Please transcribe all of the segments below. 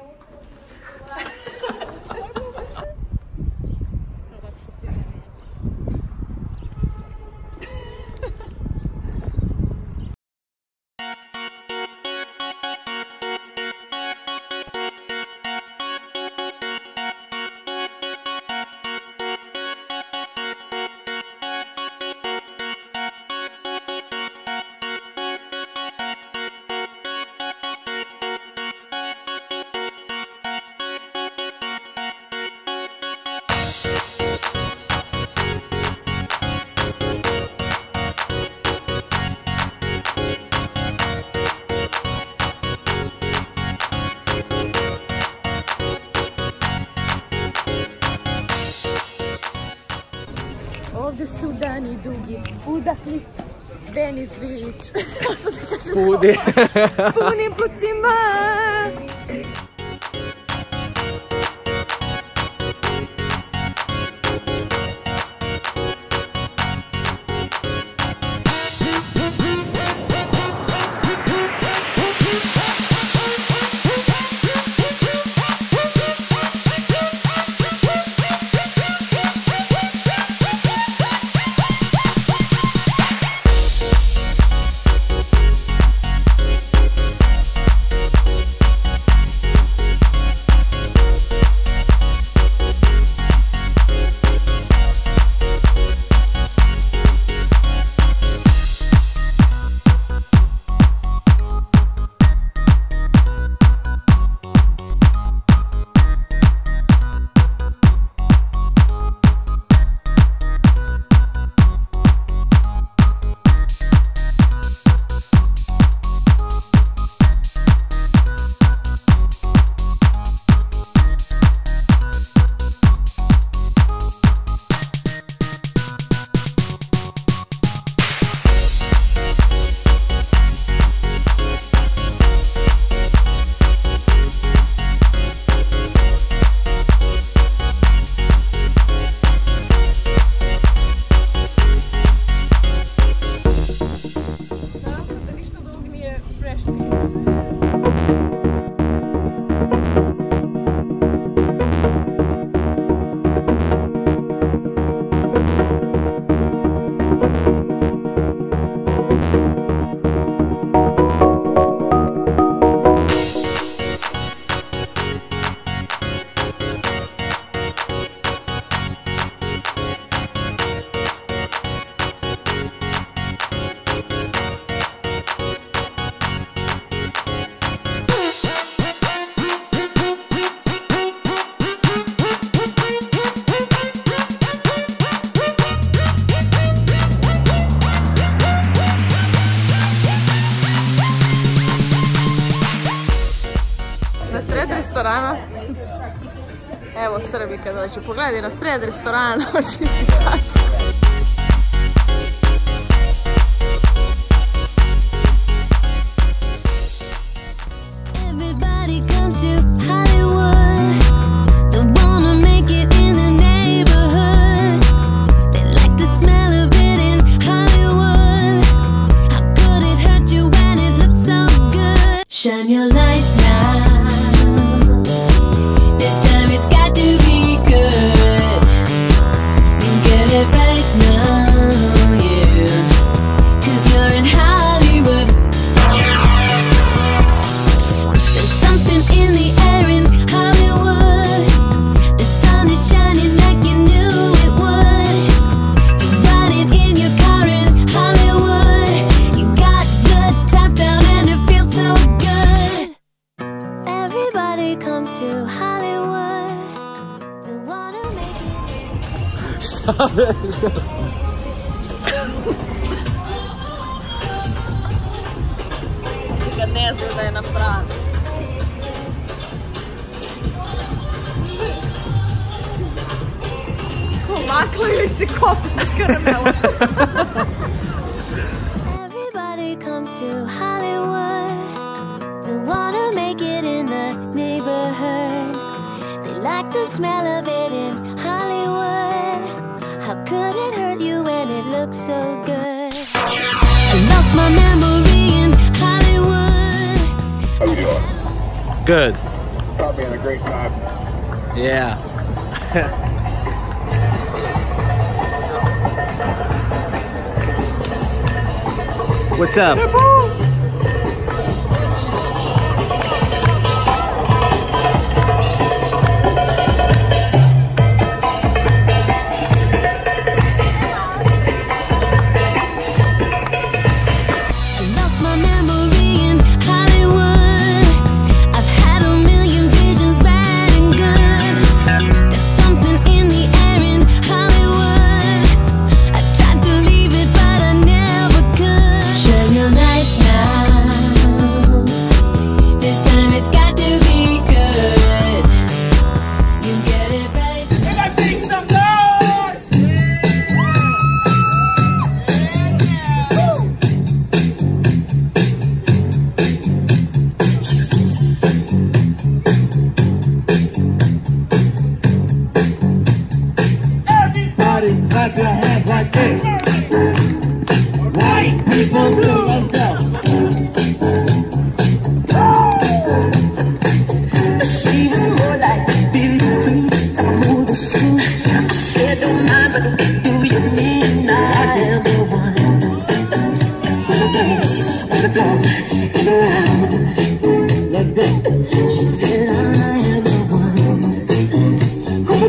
Okay. jedan i drugi. Udahni. Denis Vilić. Pudi. Punim putima. Srbi kad će Pogledaj na sred restorana, hoće ti Stop it. Stop it. Генезу дай Everybody comes to Hollywood. They wanna make it in the neighborhood. They like the smell of could it hurt you when it so good? I lost my memory in Hollywood. How you doing? Good. Probably had a great time. Yeah. What's up?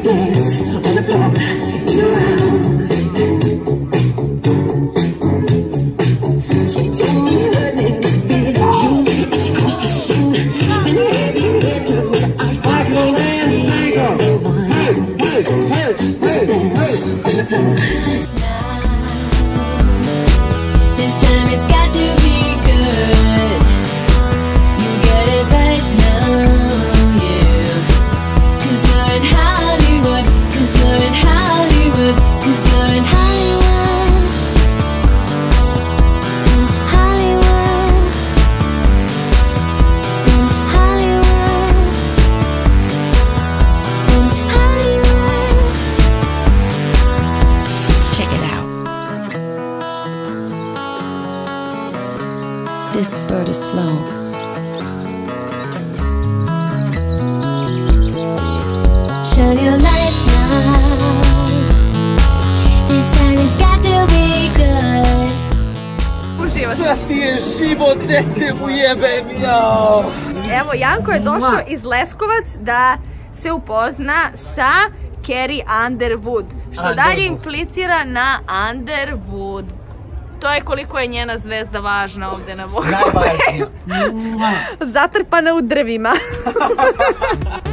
Yes. jebem, jao. Evo, Janko je došao iz Leskovac da se upozna sa Carrie Underwood. Što dalje implicira na Underwood. To je koliko je njena zvezda važna ovdje na Najvažnija. Zatrpana u drvima.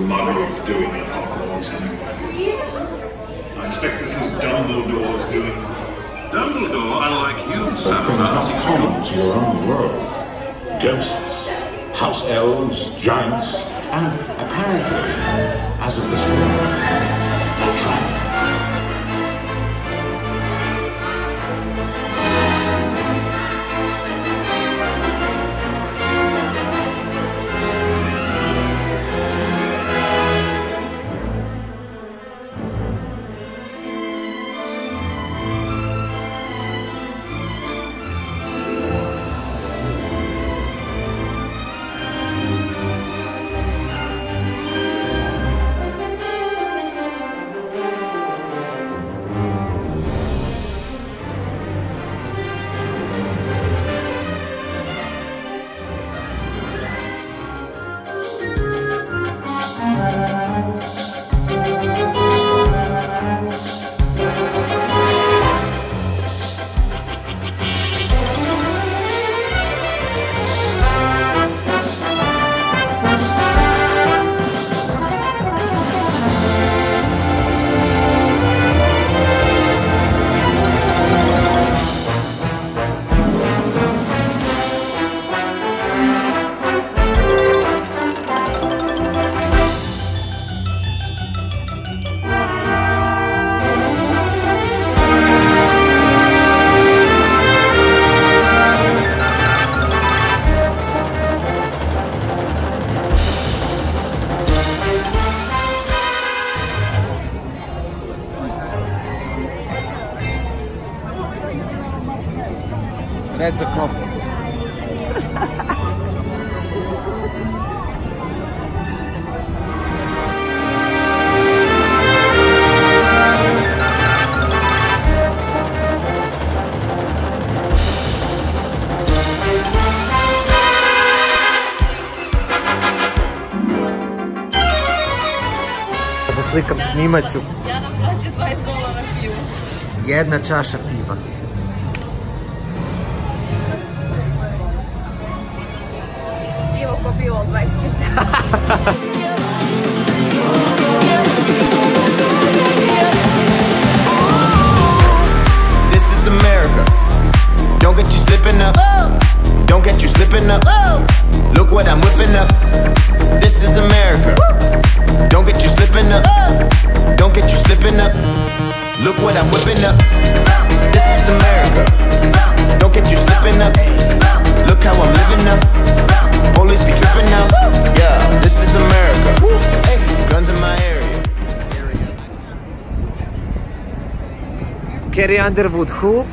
mugger is doing at Hogwarts anyway? I expect this is Dumbledore's doing. Dumbledore, unlike you, Those things not common to your own world. Ghosts, house elves, giants, and apparently, as of this morning, называется кофе. Slikam snimat ću. Ja naplaću 20 dolara piva. Jedna čaša piva. Pivo od 20 kita. This is America. Don't get you slipping up. Don't get you slipping up. Look what I'm whipping up. This is America. Don't get you slipping up. Don't get you slipping up. Look what I'm whipping up. This is America. Don't get you slipping up. Look how I'm living up. Police be tripping out. Yeah, this is America. Guns in my area. Carrie Underwood, who?